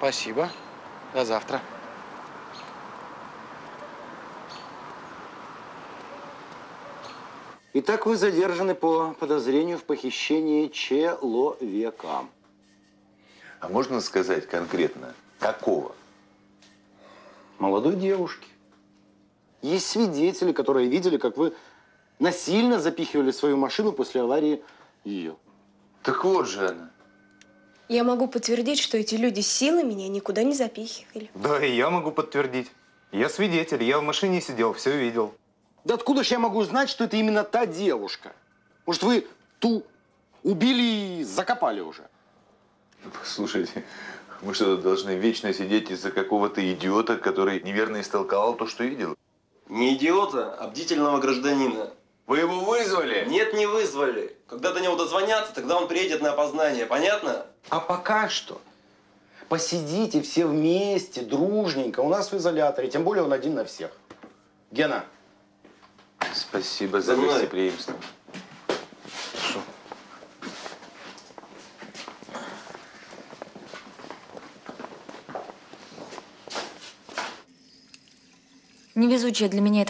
Спасибо. До завтра. Итак, вы задержаны по подозрению в похищении человека. А можно сказать конкретно, какого? Молодой девушки. Есть свидетели, которые видели, как вы насильно запихивали свою машину после аварии ее. Так вот же она. Я могу подтвердить, что эти люди силой меня никуда не запихивали. Да, и я могу подтвердить. Я свидетель, я в машине сидел, все видел. Да откуда же я могу знать, что это именно та девушка? Может, вы ту убили и закопали уже? Слушайте, мы что, должны вечно сидеть из-за какого-то идиота, который неверно истолковал то, что видел? Не идиота, а бдительного гражданина. Вызвали? Нет, не вызвали. Когда до него дозвонятся, тогда он приедет на опознание. Понятно? А пока что посидите все вместе, дружненько, у нас в изоляторе, тем более он один на всех. Гена, Спасибо за гостеприимство. Невезучая для меня эта